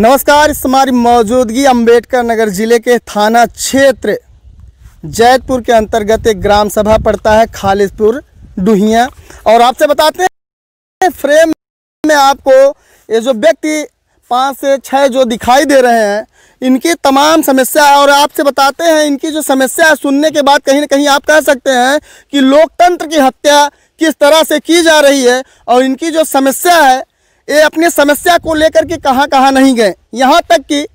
नमस्कार, इस हमारी मौजूदगी अंबेडकर नगर ज़िले के थाना क्षेत्र जैतपुर के अंतर्गत एक ग्राम सभा पड़ता है, खालिदपुर, डुहिया। और आपसे बताते हैं, फ्रेम में आपको ये जो व्यक्ति पाँच से छः जो दिखाई दे रहे हैं, इनकी तमाम समस्या और आपसे बताते हैं, इनकी जो समस्या सुनने के बाद कहीं ना कहीं आप कह सकते हैं कि लोकतंत्र की हत्या किस तरह से की जा रही है और इनकी जो समस्या है ये अपनी समस्या को लेकर के कहाँ कहाँ नहीं गए। यहाँ तक कि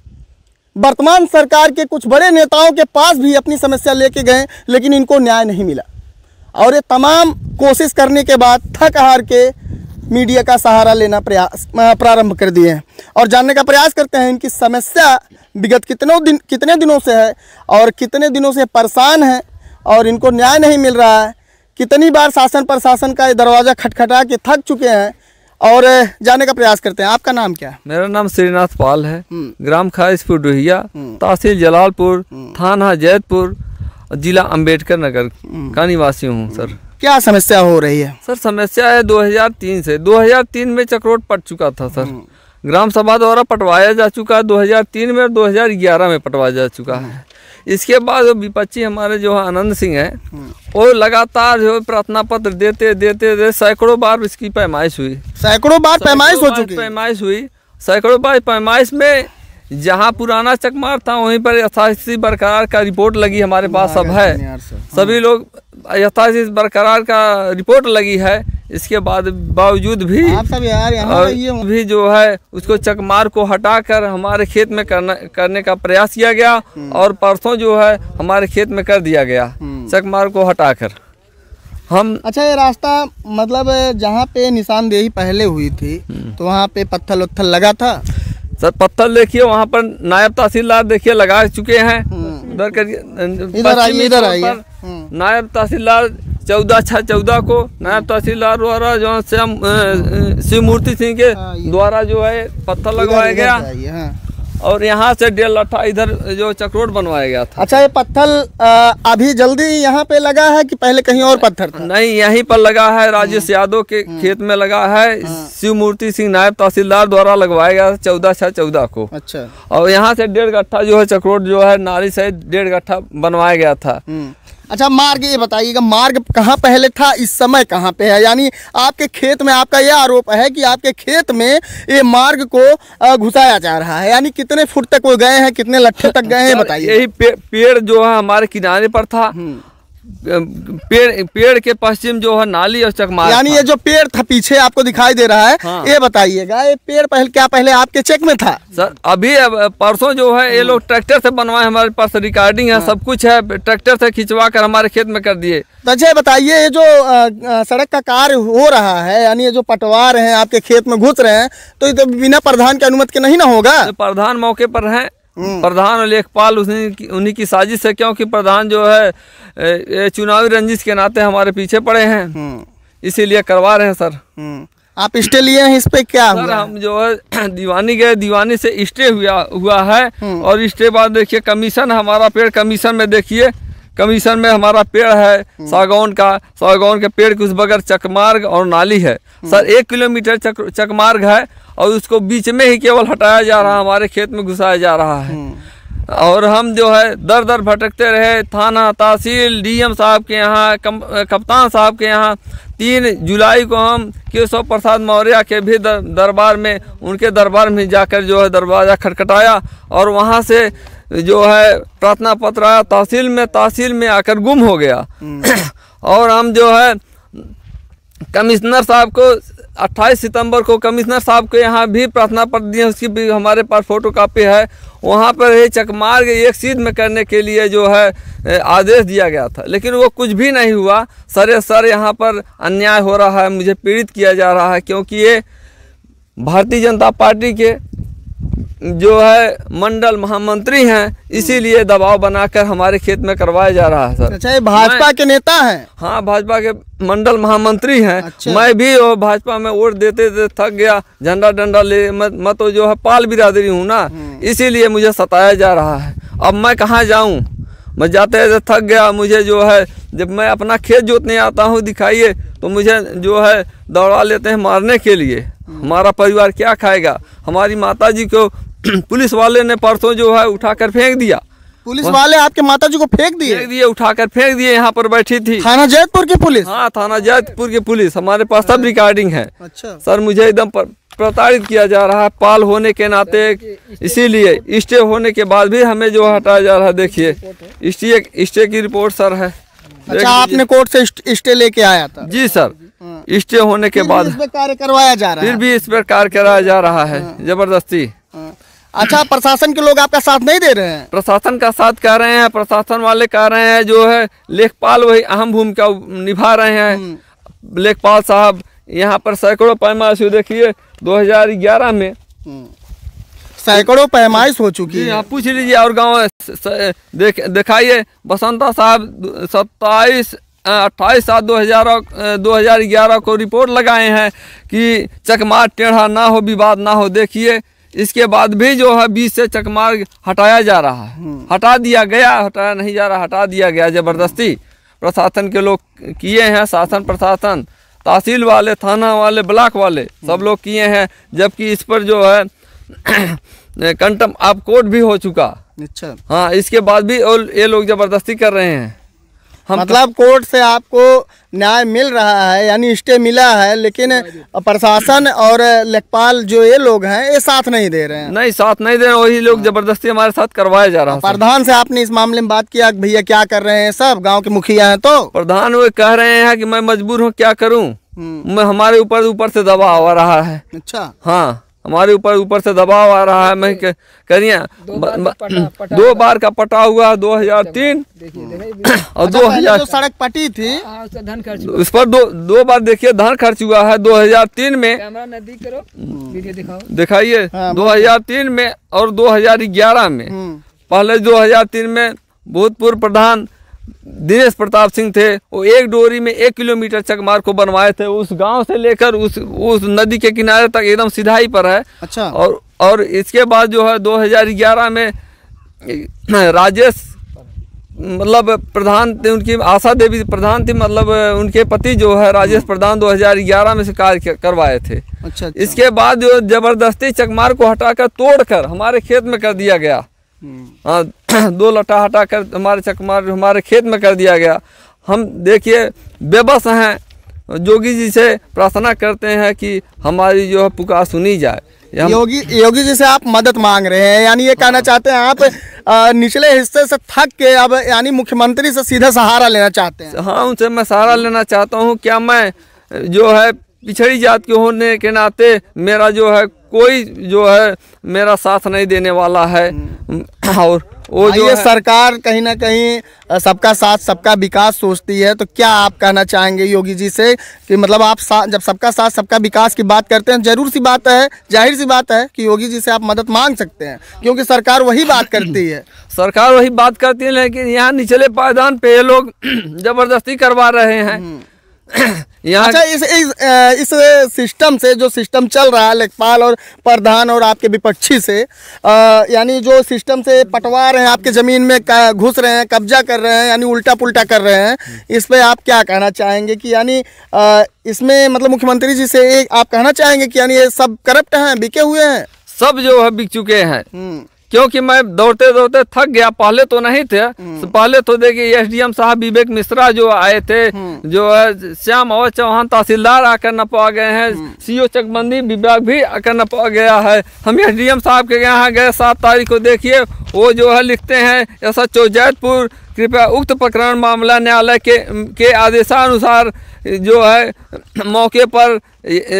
वर्तमान सरकार के कुछ बड़े नेताओं के पास भी अपनी समस्या लेके गए, लेकिन इनको न्याय नहीं मिला। और ये तमाम कोशिश करने के बाद थक हार के मीडिया का सहारा लेना प्रयास प्रारंभ कर दिए हैं। और जानने का प्रयास करते हैं इनकी समस्या विगत कितनों दिन, कितने दिनों से है और कितने दिनों से परेशान है और इनको न्याय नहीं मिल रहा है। कितनी बार शासन प्रशासन का ये दरवाज़ा खटखटा के थक चुके हैं और जाने का प्रयास करते हैं। आपका नाम क्या है? मेरा नाम श्रीनाथ पाल है। हम्म। ग्राम खाइसपुर डुहिया हम्म। तहसील जलालपुर थाना जैतपुर जिला अंबेडकर नगर। का निवासी हूँ सर। क्या समस्या हो रही है? सर समस्या है 2003 से। 2003 में चक्रोट पट चुका था सर। ग्राम सभा द्वारा पटवाया जा चुका है 2003 में और 2011 में पटवाया जा चुका है। इसके बाद जो विपक्षी हमारे जो है आनंद सिंह है वो लगातार जो प्रार्थना पत्र देते देते देते सैकड़ों बार इसकी पैमाइश हुई। सैकड़ों बार पैमाइश हो चुकी पैमाइश हुई। सैकड़ों बार पैमाइश में जहाँ पुराना चकमार था वहीं पर यथास्थिति बरकरार का रिपोर्ट लगी हमारे पास सब है। सभी लोग यथास्थिति बरकरार का रिपोर्ट लगी है। इसके बाद बावजूद भी आप सब यार और रहिए। भी जो है उसको चकमार को हटाकर हमारे खेत में करना करने का प्रयास किया गया और परसों जो है हमारे खेत में कर दिया गया चकमार को हटाकर। हम अच्छा ये रास्ता मतलब जहाँ पे निशानदेही पहले हुई थी तो वहाँ पे पत्थर उत्थर लगा था? सर पत्थर देखिए वहाँ पर नायब तहसीलदार देखिए लगा चुके हैं उधर करिए इधर आइए, इधर आइए। हम्म। नायब तहसीलदार चौदह छः चौदह को नायब तहसीलदार द्वारा जो श्याम शिव मूर्ति सिंह के हाँ, द्वारा जो है पत्थर लगवाया गया। और यहाँ से डेढ़ लट्ठा इधर जो चक्रोट बनवाया गया था। अच्छा ये पत्थर अभी जल्दी यहाँ पे लगा है कि पहले कहीं और पत्थर था? नहीं यहीं पर लगा है राजेश यादव के खेत में लगा है। शिव मूर्ति सिंह नायब तहसीलदार द्वारा लगवाया गया चौदह छः चौदह को। अच्छा। और यहाँ से डेढ़ गट्ठा जो है चक्रोट जो है नारी से डेढ़ गट्ठा बनवाया गया था। हम्म। अच्छा मार्ग ये बताइएगा मार्ग कहाँ पहले था इस समय कहाँ पे है? यानी आपके खेत में आपका यह आरोप है कि आपके खेत में ये मार्ग को घुसाया जा रहा है। यानी कितने फुट तक वो गए हैं कितने लट्ठे तक गए हैं बताइए। यही पे, पेड़ जो है हमारे किनारे पर था। पेड़ पेड़ के पश्चिम जो है नाली और चकमार यानी ये जो पेड़ था पीछे आपको दिखाई दे रहा है हाँ। ये बताइएगा ये पेड़ पहले क्या पहले आपके चेक में था सर अभी परसों जो है ये लोग ट्रैक्टर से बनवाए हमारे पास रिकॉर्डिंग है हाँ। सब कुछ है ट्रैक्टर से खिंचवा कर हमारे खेत में कर दिए तो अच्छा बताइए ये जो सड़क का कार्य हो रहा है यानी ये जो पटवार है आपके खेत में घुस रहे हैं तो तो बिना प्रधान की अनुमति के नहीं ना होगा प्रधान मौके पर हैं प्रधान और लेखपाल उन्हीं की उन्हीं की साजिश है क्योंकि प्रधान जो है ए, ए, चुनावी रंजिश के नाते हमारे पीछे पड़े हैं। हम्म, इसीलिए करवा रहे हैं सर। हम्म। आप स्टे लिए हैं इस पे क्या सर हुआ? हम जो है दीवानी गए दीवानी से स्टे हुआ हुआ है। और स्टे बाद देखिए कमीशन हमारा पेड़ कमीशन में देखिए कमीशन में हमारा पेड़ है सागौन का सागौन के पेड़ के उस बगैर चकमार्ग और नाली है। सर एक किलोमीटर चक चकमार्ग है और उसको बीच में ही केवल हटाया जा रहा हमारे खेत में घुसाया जा रहा है। और हम जो है दर दर भटकते रहे थाना तहसील डीएम साहब के यहाँ कप्तान साहब के यहाँ। तीन जुलाई को हम केशव प्रसाद मौर्य के भी दर, दरबार में उनके दरबार में जाकर जो है दरवाज़ा खटखटाया और वहाँ से जो है प्रार्थना पत्र आया तहसील में तहसील में आकर गुम हो गया। और हम जो है कमिश्नर साहब को 28 सितंबर को कमिश्नर साहब के यहाँ भी प्रार्थना पत्र दिए उसकी भी हमारे पास फ़ोटो कापी है। वहाँ पर ही चकमार्ग एक सीध में करने के लिए जो है आदेश दिया गया था। लेकिन वो कुछ भी नहीं हुआ। सरे सर यहाँ पर अन्याय हो रहा है मुझे पीड़ित किया जा रहा है क्योंकि ये भारतीय जनता पार्टी के जो है मंडल महामंत्री हैं इसीलिए दबाव बनाकर हमारे खेत में करवाया जा रहा है सर। अच्छा ये भाजपा के नेता हैं? हाँ भाजपा के मंडल महामंत्री हैं। अच्छा। मैं भी भाजपा में वोट देते देते थक गया झंडा डंडा ले मैं, मैं तो जो है पाल बिरादरी हूँ ना इसीलिए मुझे सताया जा रहा है। अब मैं कहाँ जाऊँ? मैं जाते जाते थक गया मुझे जो है जब मैं अपना खेत जोतने आता हूँ दिखाइए तो मुझे जो है दौड़ा लेते हैं मारने के लिए। हमारा परिवार क्या खाएगा? हमारी माता जी को पुलिस वाले ने परसों जो है उठाकर फेंक दिया। पुलिस वाले आपके माता जी को फेंक दिए? फेंक दिए उठाकर फेंक दिए यहाँ पर बैठी थी। थाना जैतपुर की पुलिस? हाँ थाना जैतपुर की पुलिस हमारे पास सब रिकॉर्डिंग है। अच्छा। सर मुझे एकदम प्रताड़ित किया जा रहा है पाल होने के नाते इसीलिए स्टे होने के बाद भी हमें जो हटाया जा रहा है देखिए। स्टे स्टे की रिपोर्ट सर है। अच्छा आपने कोर्ट से स्टे लेके आया था? जी सर स्टे होने के बाद इस कार्य करवाया जा रहा है? फिर भी इस पर कार्य कराया जा रहा है ज़बरदस्ती। हाँ। अच्छा प्रशासन के लोग आपका साथ नहीं दे रहे हैं? प्रशासन का साथ कह रहे हैं प्रशासन वाले कह रहे हैं जो है लेखपाल वही अहम भूमिका निभा रहे हैं। लेखपाल साहब यहाँ पर सैकड़ों पैमाइश देखिए 2011 में। सैकड़ों पैमाइश हो चुकी है। पूछ लीजिए और गाँव देख दिखाइए। बसंता साहब सत्ताईस अट्ठाईस सात दो हज़ार दो हज़ार ग्यारह को रिपोर्ट लगाए हैं कि चकमार टेढ़ा ना हो विवाद ना हो देखिए। इसके बाद भी जो है बीच से चकमार हटाया जा रहा है। हटा दिया गया हटाया नहीं जा रहा हटा दिया गया ज़बरदस्ती। प्रशासन के लोग किए हैं शासन प्रशासन तहसील वाले थाना वाले ब्लॉक वाले सब लोग किए हैं जबकि इस पर जो है कंटम आप कोर्ट भी हो चुका। अच्छा। हाँ इसके बाद भी ये लोग ज़बरदस्ती कर रहे हैं। हम मतलब कोर्ट से आपको न्याय मिल रहा है यानी स्टे मिला है लेकिन प्रशासन और लेखपाल जो ये लोग हैं ये साथ नहीं दे रहे हैं। नहीं साथ नहीं दे रहे वही लोग ज़बरदस्ती हमारे साथ करवाया जा रहा है प्रधान से आपने इस मामले में बात किया भैया क्या कर रहे हैं सब गाँव के मुखिया हैं तो? प्रधान वो कह रहे हैं कि मैं मजबूर हूँ क्या करूँ? हम्म, मैं हमारे ऊपर ऊपर से दबाव आ रहा है। अच्छा। हाँ। हमारे ऊपर ऊपर से दबाव आ रहा है मैं करिए दो बार का पटा हुआ दो हज़ार तीन। और दो हज़ार सड़क पटी थी धन खर्च उस पर दो दो बार देखिए धन खर्च हुआ है 2003 में। कैमरा नज़दीक करो वीडियो दिखाओ। दिखाइए हाँ, 2003 में और 2011 में। हम्म, पहले 2003 में भूतपूर्व प्रधान दिनेश प्रताप सिंह थे वो एक डोरी में एक किलोमीटर चकमार को बनवाए थे। उस गाँव से लेकर उस उस नदी के किनारे तक एकदम सीधाई पर है। अच्छा। और और इसके बाद जो है 2011 में राजेश मतलब प्रधान थे उनकी आशा देवी प्रधान थी मतलब उनके पति जो है राजेश प्रधान 2011 में से कार्य करवाए थे। अच्छा अच्छा। इसके बाद जो ज़बरदस्ती चकमार को हटाकर तोड़कर हमारे खेत में कर दिया गया। हाँ दो लट्टा हटाकर हमारे चकमार हमारे खेत में कर दिया गया। हम देखिए बेबस हैं। जोगी जी से प्रार्थना करते हैं कि हमारी जो है पुकार सुनी जाए। योगी योगी जी से आप मदद मांग रहे हैं। यानी ये कहना चाहते हैं आप निचले हिस्से से थक के अब यानी मुख्यमंत्री से सीधा सहारा लेना चाहते हैं। हाँ उनसे मैं सहारा लेना चाहता हूँ। क्या मैं जो है पिछड़ी जात के होने के नाते मेरा जो है कोई जो है मेरा साथ नहीं देने वाला है। और वो जो ये है, सरकार कहीं ना कहीं सबका साथ सबका विकास सोचती है तो क्या आप कहना चाहेंगे योगी जी से कि मतलब आप सा, जब सबका साथ सबका विकास की बात करते हैं ज़रूर सी बात है ज़ाहिर सी बात है कि योगी जी से आप मदद मांग सकते हैं क्योंकि सरकार वही बात करती है। सरकार वही बात करती है लेकिन यहाँ निचले पायदान पे ये लोग ज़बरदस्ती करवा रहे हैं। यहाँ अच्छा इस इस, इस सिस्टम से जो सिस्टम चल रहा है लेखपाल और प्रधान और आपके विपक्षी से यानी जो सिस्टम से पटवा रहे हैं आपके ज़मीन में घुस रहे हैं कब्जा कर रहे हैं यानी उल्टा पुल्टा कर रहे हैं इस पे आप क्या कहना चाहेंगे कि यानी इसमें मतलब मुख्यमंत्री जी से एक आप कहना चाहेंगे कि यानी ये सब करप्ट हैं बिके हुए हैं? सब जो है बिक चुके हैं। हम्म, क्योंकि मैं दौड़ते दौड़ते थक गया पहले तो नहीं थे। पहले तो देखिए एसडीएम साहब विवेक मिश्रा जो आए थे जो है श्याम और चौहान तहसीलदार आकर न पा गए हैं सीओ चकबंदी विभाग भी आकर न पा गया है। हम एसडीएम साहब के यहाँ गए सात तारीख को देखिए वो जो है लिखते हैं ऐसा चौजैतपुर कृपया उक्त प्रकरण मामला न्यायालय के के आदेशानुसार जो है मौके पर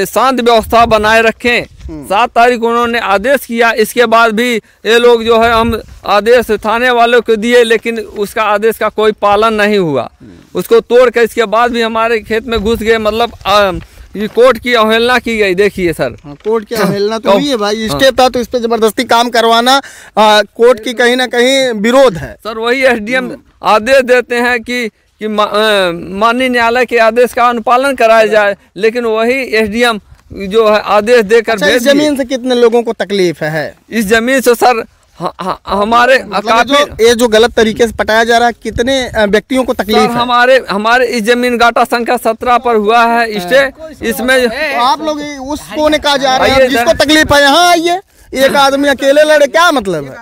शांत व्यवस्था बनाए रखें। सात तारीख को उन्होंने आदेश किया। इसके बाद भी ये लोग जो है हम आदेश थाने वालों को दिए लेकिन उसका आदेश का कोई पालन नहीं हुआ। उसको तोड़ कर इसके बाद भी हमारे खेत में घुस गए मतलब आ, ये कोर्ट की अवहेलना की गई। देखिए सर। हाँ, कोर्ट की अवहेलना तो हुई है भाई। स्टे था तो इस पे ज़बरदस्ती काम करवाना अ, कोर्ट की कहीं ना कहीं विरोध है। सर वही एसडीएम आदेश देते हैं कि कि माननीय न्यायालय के आदेश का अनुपालन कराया जाए लेकिन वही एसडीएम जो है आदेश देकर अच्छा इस भेज ज़मीन से कितने लोगों को तकलीफ़ है? इस ज़मीन से सर ह- ह- हमारे मतलब ये जो ये जो गलत तरीके से पटाया जा रहा है कितने व्यक्तियों को तकलीफ़ है? हमारे हमारे इस ज़मीन गाटा संख्या सत्रह पर हुआ है स्टे इसमें तो आप लोग ये उस कोने कहा जा रहे हैं जिसको तकलीफ़ है यहाँ आइए। एक आदमी अकेले लड़े क्या मतलब है?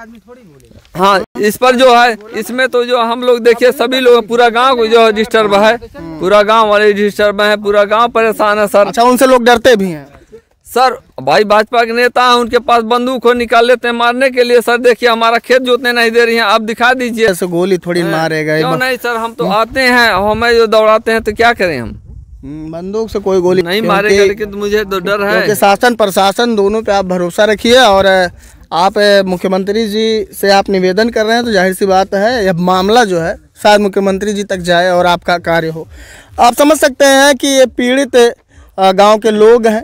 हाँ इस पर जो है इसमें तो जो हम लोग देखिए सभी लोग पूरा गाँव को जो डिस्टर्ब है। पूरा गाँव वाले डिस्टर्ब है पूरा गाँव परेशान है सर। अच्छा उनसे लोग डरते भी हैं। सर भाई भाजपा के नेता हैं उनके पास बंदूक हो निकाल लेते हैं मारने के लिए। सर देखिए हमारा खेत जोतने नहीं दे रही हैं आप दिखा दीजिए। ऐसे गोली थोड़ी मारेगा क्यों नहीं सर हम तो आते हैं हमें जो दौड़ाते हैं तो क्या करें हम? हम्म, बंदूक से कोई गोली नहीं मारेगा लेकिन मुझे तो डर है। शासन प्रशासन दोनों पे आप भरोसा रखिए और आप मुख्यमंत्री जी से आप निवेदन कर रहे हैं तो ज़ाहिर सी बात है, यह मामला जो है, शायद मुख्यमंत्री जी तक जाए और आपका कार्य हो। आप समझ सकते हैं कि ये पीड़ित गाँव के लोग हैं,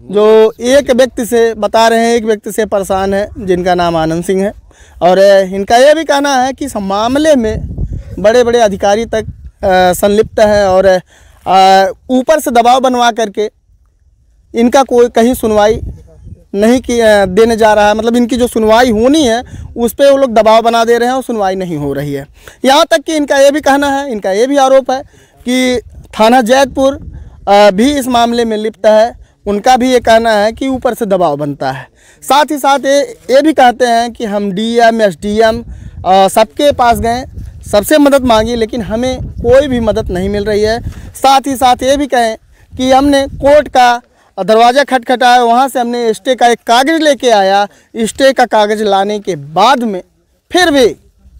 जो एक व्यक्ति से, बता रहे हैं, एक व्यक्ति से परेशान है, जिनका नाम आनंद सिंह है। और इनका यह भी कहना है कि इस मामले में बड़े बड़े अधिकारी तक संलिप्त है और ऊपर से दबाव बनवा करके इनका कोई कहीं सुनवाई नहीं की देने जा रहा है। मतलब इनकी जो सुनवाई होनी है, उस पर वो लोग दबाव बना दे रहे हैं और सुनवाई नहीं हो रही है। यहाँ तक कि इनका ये भी कहना है, इनका ये भी आरोप है कि थाना जैतपुर भी इस मामले में लिप्त है। उनका भी ये कहना है कि ऊपर से दबाव बनता है। साथ ही साथ ये ये भी कहते हैं कि हम डीएम, एसडीएम सबके पास गए, सबसे मदद मांगी, लेकिन हमें कोई भी मदद नहीं मिल रही है। साथ ही साथ ये भी कहें कि हमने कोर्ट का दरवाज़ा खटखटाया, वहाँ से हमने स्टे का एक कागज़ लेके आया। स्टे का कागज़ लाने के बाद में फिर भी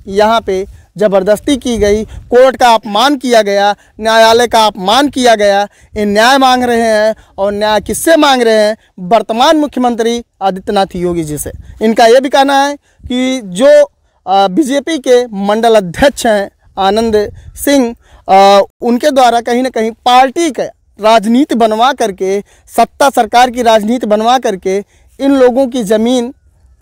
यहाँ पे ज़बरदस्ती की गई। कोर्ट का अपमान किया गया, न्यायालय का अपमान किया गया। ये न्याय मांग रहे हैं और न्याय किससे मांग रहे हैं? वर्तमान मुख्यमंत्री आदित्यनाथ योगी जी से। इनका ये भी कहना है कि जो बीजेपी के मंडल अध्यक्ष हैं आनंद सिंह उनके द्वारा कहीं ना कहीं पार्टी का राजनीति बनवा करके, सत्ता सरकार की राजनीति बनवा करके, इन लोगों की ज़मीन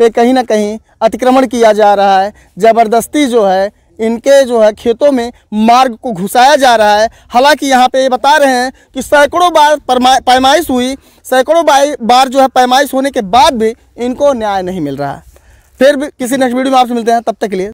पे कहीं ना कहीं अतिक्रमण किया जा रहा है। ज़बरदस्ती जो है, इनके जो है खेतों में मार्ग को घुसाया जा रहा है। हालाँकि यहाँ पे ये बता रहे हैं कि सैकड़ों बार पैमाइश हुई। सैकड़ों बार जो है पैमाइश होने के बाद भी इनको न्याय नहीं मिल रहा फिर भी किसी नेक्स्ट वीडियो में आपसे मिलते हैं, तब तक के लिए।